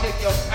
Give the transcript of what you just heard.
take your